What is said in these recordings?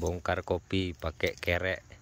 bongkar kopi pakai kerek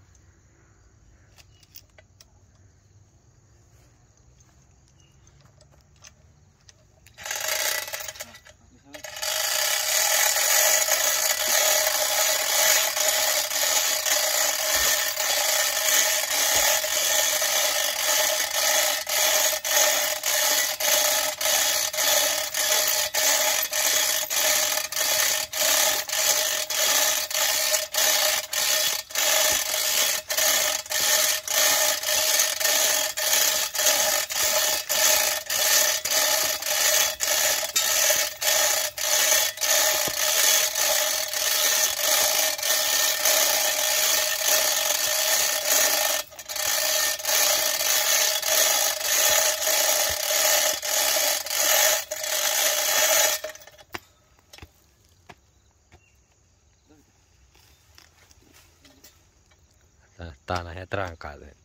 tää on näihin trankaille.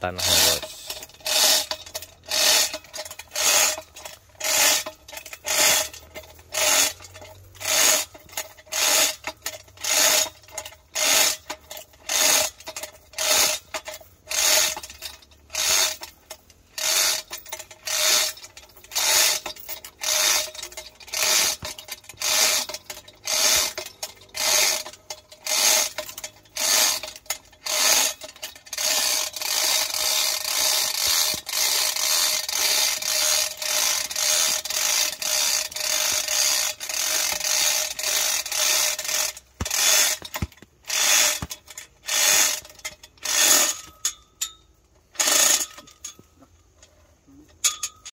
Tanahnya bos